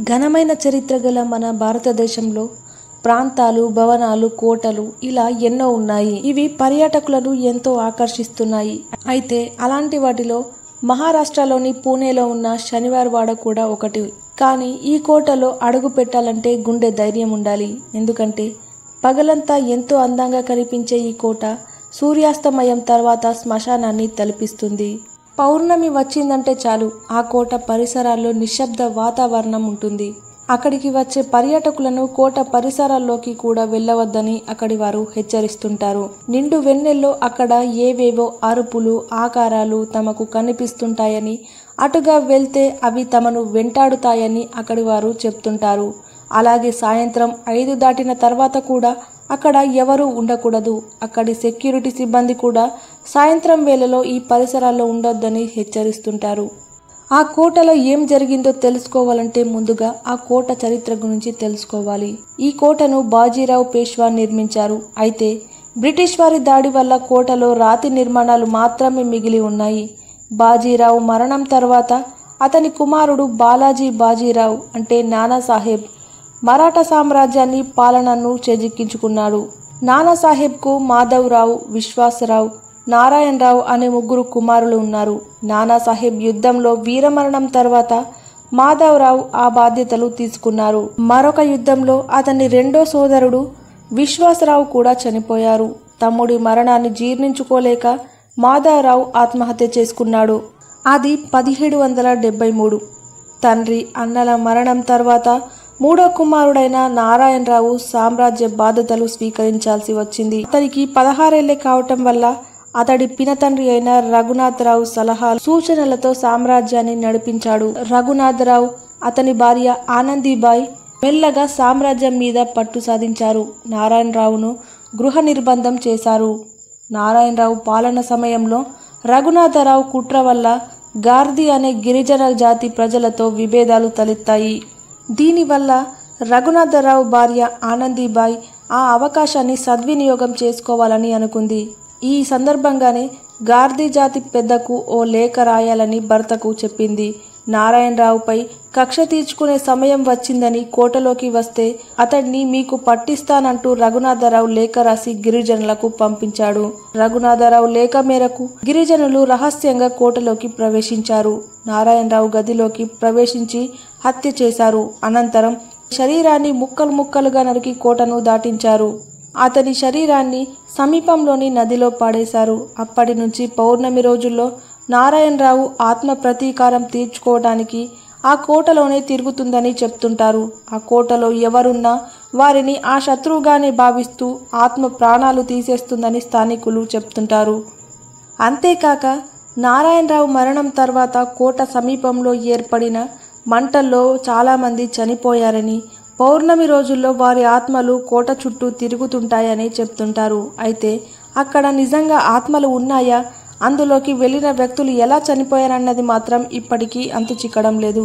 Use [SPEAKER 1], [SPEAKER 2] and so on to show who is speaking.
[SPEAKER 1] ఘనమైన చరిత్ర గల మన భారతదేశంలో ప్రాంతాలు భవనాలు కోటలు ఇలా ఎన్నో ఉన్నాయి. ఇవి పర్యాటకులను ఎంతో ఆకర్షిస్తున్నాయి. అయితే అలాంటి వాటిలో మహారాష్ట్రలోని పూణేలో ఉన్న శనివారవాడ కూడా ఒకటి. కానీ ఈ కోటలో అడుగు పెట్టాలంటే గుండె ధైర్యం ఉండాలి. ఎందుకంటే పగలంతా ఎంతో అందంగా కనిపించే ఈ కోట సూర్యాస్తమయం తర్వాత శ్మశానాన్ని తలపిస్తుంది. పౌర్ణమి వచ్చిందంటే చాలు. ఆ కోట పరిసరాల్లో నిశ్శబ్ద వాతావరణం ఉంటుంది. అక్కడికి వచ్చే పర్యాటకులను కోట పరిసరాల్లోకి కూడా వెళ్ళవద్దని అక్కడి వారు హెచ్చరిస్తుంటారు. నిండు వెన్నెల్లో అక్కడ ఏవేవో అరుపులు ఆకారాలు తమకు కనిపిస్తుంటాయని అటుగా వెళ్తే అవి తమను వెంటాడుతాయని అక్కడి వారు చెప్తుంటారు. అలాగే సాయంత్రం ఐదు దాటిన తర్వాత కూడా అక్కడ ఎవరూ ఉండకూడదు. అక్కడి సెక్యూరిటీ సిబ్బంది కూడా సాయంత్రం వేళలో ఈ పరిసరాల్లో ఉండొద్దని హెచ్చరిస్తుంటారు. ఆ కోటలో ఏం జరిగిందో తెలుసుకోవాలంటే ముందుగా ఆ కోట చరిత్ర గురించి తెలుసుకోవాలి. ఈ కోటను బాజీరావు పేష్వా నిర్మించారు. అయితే బ్రిటిష్ వారి దాడి వల్ల కోటలో రాతి నిర్మాణాలు మాత్రమే మిగిలి ఉన్నాయి. బాజీరావు మరణం తర్వాత అతని కుమారుడు బాలాజీ బాజీరావు అంటే నానాసాహెబ్ మరాఠా సామ్రాజ్యాన్ని పాలనను చేజిక్కించుకున్నాడు. నానాసాహెబ్కు మాధవరావు విశ్వాసరావు నారాయణరావు అనే ముగ్గురు కుమారులు ఉన్నారు. నానాసాహెబ్ యుద్ధంలో వీరమరణం తర్వాత మాధవరావు ఆ బాధ్యతలు తీసుకున్నారు. మరొక యుద్ధంలో అతని రెండో సోదరుడు విశ్వాసరావు కూడా చనిపోయారు. తమ్ముడి మరణాన్ని జీర్ణించుకోలేక మాధవరావు ఆత్మహత్య చేసుకున్నాడు. అది పదిహేడు వందల డెబ్బై మూడు. తండ్రి అన్నల మరణం తర్వాత మూడో కుమారుడైన నారాయణరావు సామ్రాజ్య బాధ్యతలు స్వీకరించాల్సి వచ్చింది. అతనికి పదహారేళ్ళే కావటం వల్ల అతడి పినతండ్రి అయిన రఘునాథరావు సలహాలు సూచనలతో సామ్రాజ్యాన్ని నడిపించాడు. రఘునాథరావు అతని భార్య ఆనందీబాయి మెల్లగా సామ్రాజ్యం మీద పట్టు సాధించారు. నారాయణరావును గృహ నిర్బంధం చేశారు. నారాయణరావు పాలన సమయంలో రఘునాథరావు కుట్ర వల్ల గార్ది అనే గిరిజన జాతి ప్రజలతో విభేదాలు తలెత్తాయి. దీనివల్ల రఘునాథరావు భార్య ఆనందీబాయి ఆ అవకాశాన్ని సద్వినియోగం చేసుకోవాలని అనుకుంది. ఈ సందర్భంగానే గార్దీ జాతి పెద్దకు ఓ లేఖ రాయాలని భర్తకు చెప్పింది. నారాయణరావుపై కక్ష తీర్చుకునే సమయం వచ్చిందని కోటలోకి వస్తే అతడిని మీకు పట్టిస్తానంటూ రఘునాథరావు లేఖ రాసి గిరిజనులకు పంపించాడు. రఘునాథరావు లేఖ మేరకు గిరిజనులు రహస్యంగా కోటలోకి ప్రవేశించారు. నారాయణరావు గదిలోకి ప్రవేశించి హత్య చేశారు. అనంతరం శరీరాన్ని ముక్కలు ముక్కలుగా నరికి కోటను దాటించారు. అతని శరీరాన్ని సమీపంలోని నదిలో పాడేశారు. అప్పటి నుంచి పౌర్ణమి రోజుల్లో నారాయణరావు ఆత్మ ప్రతీకారం తీర్చుకోవడానికి ఆ కోటలోనే తిరుగుతుందని చెప్తుంటారు. ఆ కోటలో ఎవరున్నా వారిని ఆ శత్రువుగానే భావిస్తూ ఆత్మ ప్రాణాలు తీసేస్తుందని స్థానికులు చెప్తుంటారు. అంతేకాక నారాయణరావు మరణం తర్వాత కోట సమీపంలో ఏర్పడిన మంటల్లో చాలామంది చనిపోయారని పౌర్ణమి రోజుల్లో వారి ఆత్మలు కోట చుట్టూ తిరుగుతుంటాయని చెప్తుంటారు. అయితే అక్కడ నిజంగా ఆత్మలు ఉన్నాయా? అందులోకి వెళ్ళిన వ్యక్తులు ఎలా చనిపోయారన్నది మాత్రం ఇప్పటికీ అంతు చిక్కడం లేదు.